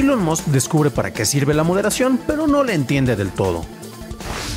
Elon Musk descubre para qué sirve la moderación, pero no le entiende del todo.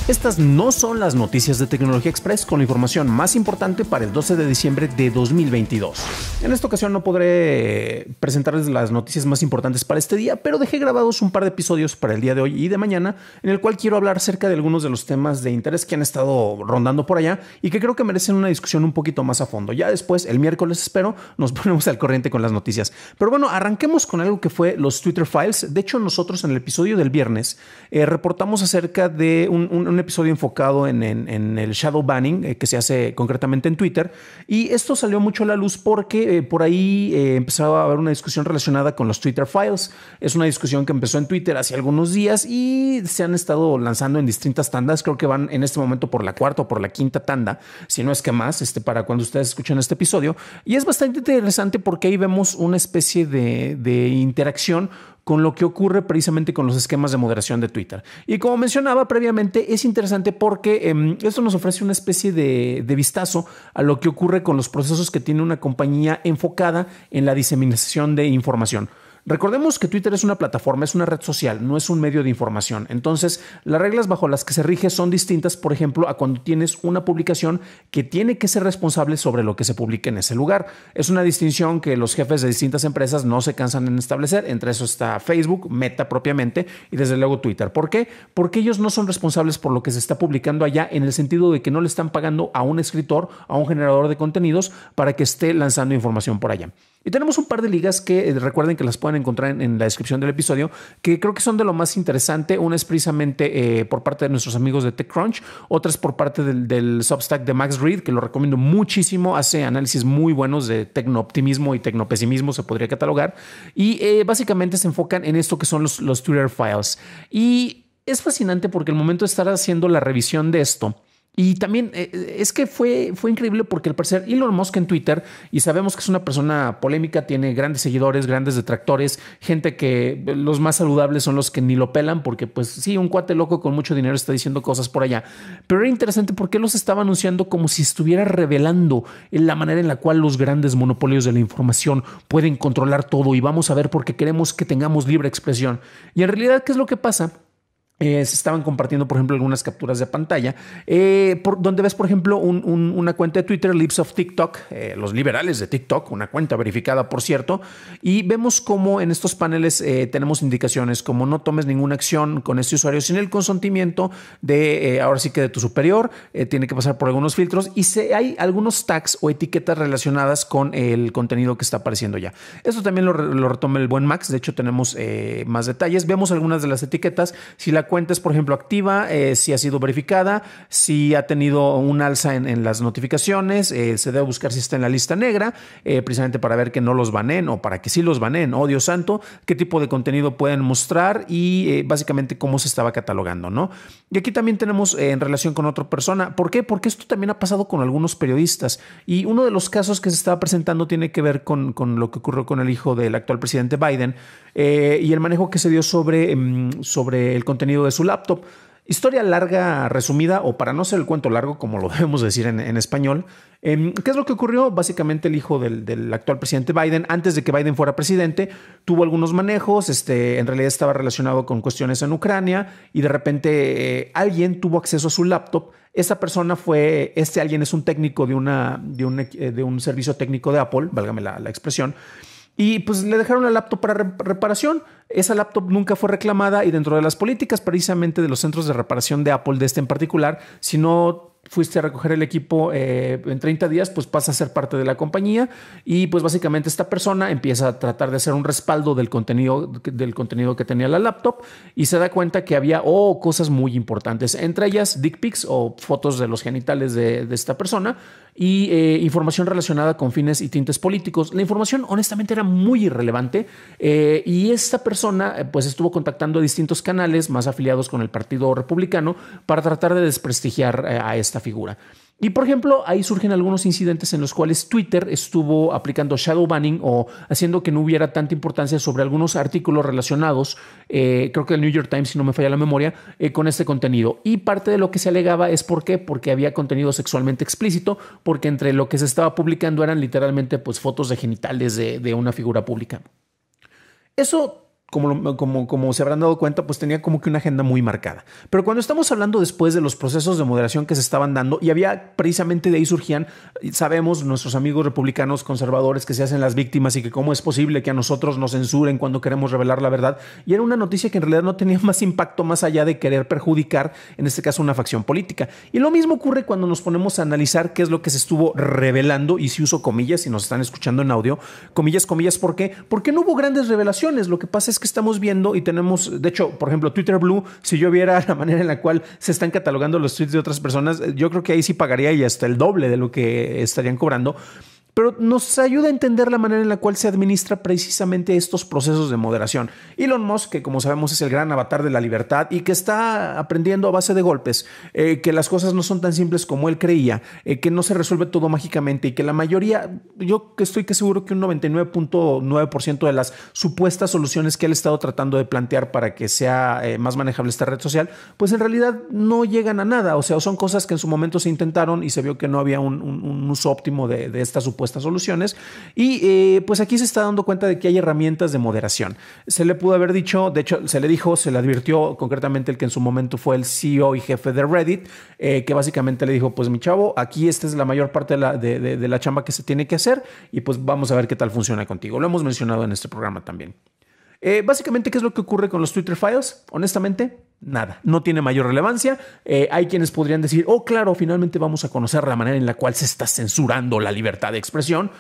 Estas no son las noticias de Tecnología Express con la información más importante para el 12 de diciembre de 2022. En esta ocasión no podré presentarles las noticias más importantes para este día, pero dejé grabados un par de episodios para el día de hoy y de mañana en el cual quiero hablar acerca de algunos de los temas de interés que han estado rondando por allá y que creo que merecen una discusión un poquito más a fondo. Ya después, el miércoles espero, nos ponemos al corriente con las noticias. Pero bueno, arranquemos con algo que fue los Twitter Files. De hecho, nosotros en el episodio del viernes eh, reportamos acerca de un un episodio enfocado en, el shadow banning eh, que se hace concretamente en Twitter. Y esto salió mucho a la luz porque eh, por ahí eh, empezaba a haber una discusión relacionada con los Twitter Files. Es una discusión que empezó en Twitter hace algunos días y se han estado lanzando en distintas tandas. Creo que van en este momento por la cuarta o por la quinta tanda, si no es que más, este, para cuando ustedes escuchen este episodio. Y es bastante interesante porque ahí vemos una especie de interacción con lo que ocurre precisamente con los esquemas de moderación de Twitter. Y como mencionaba previamente, es interesante porque em, esto nos ofrece una especie de, de, vistazo a lo que ocurre con los procesos que tiene una compañía enfocada en la diseminación de información. Recordemos que Twitter es una plataforma, es una red social, no es un medio de información. Entonces, las reglas bajo las que se rige son distintas, por ejemplo, a cuando tienes una publicación que tiene que ser responsable sobre lo que se publique en ese lugar. Es una distinción que los jefes de distintas empresas no se cansan en establecer. Entre eso está Facebook, Meta propiamente, y desde luego Twitter. ¿Por qué? Porque ellos no son responsables por lo que se está publicando allá en el sentido de que no le están pagando a un escritor, a un generador de contenidos para que esté lanzando información por allá. Y tenemos un par de ligas que eh, recuerden que las pueden encontrar en, la descripción del episodio, que creo que son de lo más interesante. Una es precisamente eh, por parte de nuestros amigos de TechCrunch, otra es por parte del, Substack de Max Reed, que lo recomiendo muchísimo. Hace análisis muy buenos de tecnooptimismo y tecnopesimismo, se podría catalogar. Y eh, básicamente se enfocan en esto que son los, los Twitter Files. Y es fascinante porque el momento de estar haciendo la revisión de esto, y también eh, eh, es que fue, fue increíble porque al parecer Elon Musk en Twitter, y sabemos que es una persona polémica, tiene grandes seguidores, grandes detractores, gente que los más saludables son los que ni lo pelan porque pues sí, un cuate loco con mucho dinero está diciendo cosas por allá. Pero era interesante porque los estaba anunciando como si estuviera revelando la manera en la cual los grandes monopolios de la información pueden controlar todo y vamos a ver porque queremos que tengamos libre expresión. Y en realidad, ¿qué es lo que pasa? Eh, se estaban compartiendo, por ejemplo, algunas capturas de pantalla, eh, donde ves, por ejemplo, una cuenta de Twitter, Lips of TikTok, eh, los liberales de TikTok, una cuenta verificada, por cierto, y vemos cómo en estos paneles tenemos indicaciones como no tomes ninguna acción con este usuario sin el consentimiento de, ahora sí que de tu superior, tiene que pasar por algunos filtros y se, hay algunos tags o etiquetas relacionadas con el contenido que está apareciendo ya. Esto también lo, lo retoma el buen Max, de hecho tenemos más detalles, vemos algunas de las etiquetas, si la cuenta por ejemplo, activa, eh, si ha sido verificada, si ha tenido un alza en, las notificaciones, eh, se debe buscar si está en la lista negra, eh, precisamente para ver que no los banen o para que sí los banen. Oh, Dios santo, qué tipo de contenido pueden mostrar y básicamente cómo se estaba catalogando, ¿no? Y aquí también tenemos en relación con otra persona. ¿Por qué? Porque esto también ha pasado con algunos periodistas. Y uno de los casos que se estaba presentando tiene que ver con, con lo que ocurrió con el hijo del actual presidente Biden y el manejo que se dio sobre, mm, sobre el contenido de su laptop. Historia larga, resumida, o para no ser el cuento largo, como lo debemos decir en, español, em, ¿qué es lo que ocurrió? Básicamente el hijo del, actual presidente Biden, antes de que Biden fuera presidente, tuvo algunos manejos, este, en realidad estaba relacionado con cuestiones en Ucrania y de repente eh, alguien tuvo acceso a su laptop. Esta persona fue, este alguien es un técnico de, una, de, un, eh, servicio técnico de Apple, válgame la expresión, y pues le dejaron la laptop para reparación. Esa laptop nunca fue reclamada y dentro de las políticas precisamente de los centros de reparación de Apple, de este en particular, si no fuiste a recoger el equipo eh, en 30 días, pues pasa a ser parte de la compañía y pues básicamente esta persona empieza a tratar de hacer un respaldo del contenido, del contenido que tenía la laptop y se da cuenta que había oh, cosas muy importantes, entre ellas dick pics o fotos de los genitales de, esta persona y eh, información relacionada con fines y tintes políticos. La información honestamente era muy irrelevante eh, y esta persona pues estuvo contactando a distintos canales más afiliados con el Partido Republicano para tratar de desprestigiar a esta figura. Y por ejemplo, ahí surgen algunos incidentes en los cuales Twitter estuvo aplicando shadow banning o haciendo que no hubiera tanta importancia sobre algunos artículos relacionados, eh, creo que el New York Times, si no me falla la memoria, eh, con este contenido. Y parte de lo que se alegaba es por qué, porque había contenido sexualmente explícito, porque entre lo que se estaba publicando eran literalmente pues, fotos de genitales de, de una figura pública. Eso como, como, como se habrán dado cuenta, pues tenía como que una agenda muy marcada. Pero cuando estamos hablando después de los procesos de moderación que se estaban dando, y había precisamente de ahí surgían, sabemos, nuestros amigos republicanos conservadores que se hacen las víctimas y que cómo es posible que a nosotros nos censuren cuando queremos revelar la verdad. Y era una noticia que en realidad no tenía más impacto más allá de querer perjudicar, en este caso, una facción política. Y lo mismo ocurre cuando nos ponemos a analizar qué es lo que se estuvo revelando, y si uso comillas, si nos están escuchando en audio, comillas, comillas, ¿por qué? Porque no hubo grandes revelaciones. Lo que pasa es que estamos viendo y tenemos, de hecho, por ejemplo, Twitter Blue, si yo viera la manera en la cual se están catalogando los tweets de otras personas, eh, yo creo que ahí sí pagaría y hasta el doble de lo que estarían cobrando pero nos ayuda a entender la manera en la cual se administra precisamente estos procesos de moderación. Elon Musk, que como sabemos es el gran avatar de la libertad y que está aprendiendo a base de golpes, eh, que las cosas no son tan simples como él creía, eh, que no se resuelve todo mágicamente y que la mayoría, yo estoy que seguro que un 99.9% de las supuestas soluciones que él ha estado tratando de plantear para que sea eh, más manejable esta red social, pues en realidad no llegan a nada, o sea, son cosas que en su momento se intentaron y se vio que no había un, uso óptimo de, de esta supuesta estas soluciones. Y eh, pues aquí se está dando cuenta de que hay herramientas de moderación. Se le pudo haber dicho, de hecho, se le dijo, se le advirtió concretamente el que en su momento fue el CEO y jefe de Reddit, eh, que básicamente le dijo, pues mi chavo, aquí esta es la mayor parte de la, de la chamba que se tiene que hacer y pues vamos a ver qué tal funciona contigo. Lo hemos mencionado en este programa también. Eh, básicamente, ¿qué es lo que ocurre con los Twitter Files? Honestamente, nada, no tiene mayor relevancia. Eh, hay quienes podrían decir, oh, claro, finalmente vamos a conocer la manera en la cual se está censurando la libertad de expresión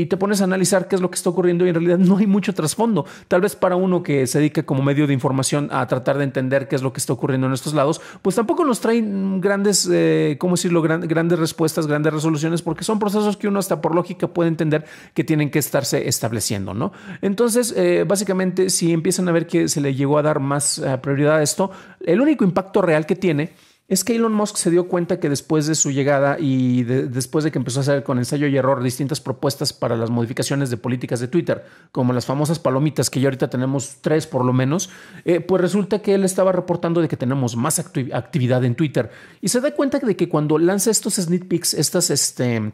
y te pones a analizar qué es lo que está ocurriendo y en realidad no hay mucho trasfondo. Tal vez para uno que se dedica como medio de información a tratar de entender qué es lo que está ocurriendo en estos lados, pues tampoco nos traen grandes, eh, ¿cómo decirlo?, grandes respuestas, grandes resoluciones, porque son procesos que uno hasta por lógica puede entender que tienen que estarse estableciendo, ¿no? Entonces, eh, básicamente, si empiezan a ver que se le llegó a dar más eh, prioridad a esto, el único impacto real que tiene es que Elon Musk se dio cuenta que después de su llegada y después de que empezó a hacer con ensayo y error distintas propuestas para las modificaciones de políticas de Twitter, como las famosas palomitas que ya ahorita tenemos tres por lo menos, eh, pues resulta que él estaba reportando de que tenemos más actividad en Twitter y se da cuenta de que cuando lanza estos sneak peeks, estas este,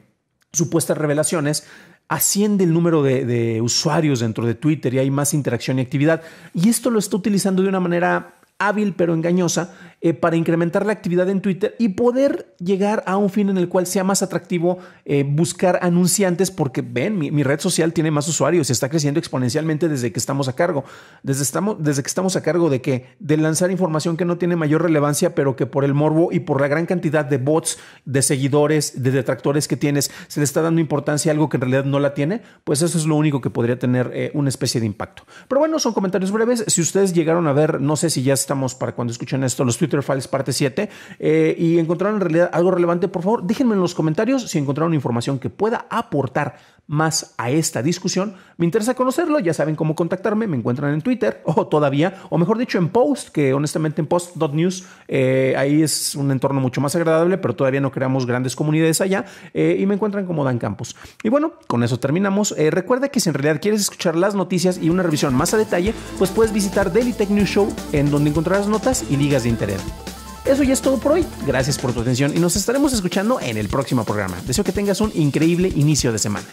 supuestas revelaciones, asciende el número de, de usuarios dentro de Twitter y hay más interacción y actividad. Y esto lo está utilizando de una manera hábil pero engañosa eh, para incrementar la actividad en Twitter y poder llegar a un fin en el cual sea más atractivo eh, buscar anunciantes porque ven, mi, red social tiene más usuarios y está creciendo exponencialmente desde que estamos a cargo. Desde, estamos, desde que estamos a cargo de que de lanzar información que no tiene mayor relevancia, pero que por el morbo y por la gran cantidad de bots, de seguidores, de detractores que tienes, se le está dando importancia a algo que en realidad no la tiene, pues eso es lo único que podría tener eh, una especie de impacto. Pero bueno, son comentarios breves. Si ustedes llegaron a ver, no sé si ya estamos para cuando escuchen esto, los Files parte 7 eh, y encontraron en realidad algo relevante, por favor, déjenme en los comentarios si encontraron información que pueda aportar más a esta discusión. Me interesa conocerlo, ya saben cómo contactarme, me encuentran en Twitter o todavía, o mejor dicho en Post, que honestamente en post.news eh, ahí es un entorno mucho más agradable, pero todavía no creamos grandes comunidades allá eh, y me encuentran como Dan Campos. Y bueno, con eso terminamos. recuerda que si en realidad quieres escuchar las noticias y una revisión más a detalle, pues puedes visitar Daily Tech News Show en donde encontrarás notas y ligas de interés. Eso ya es todo por hoy. Gracias por tu atención y nos estaremos escuchando en el próximo programa. Deseo que tengas un increíble inicio de semana.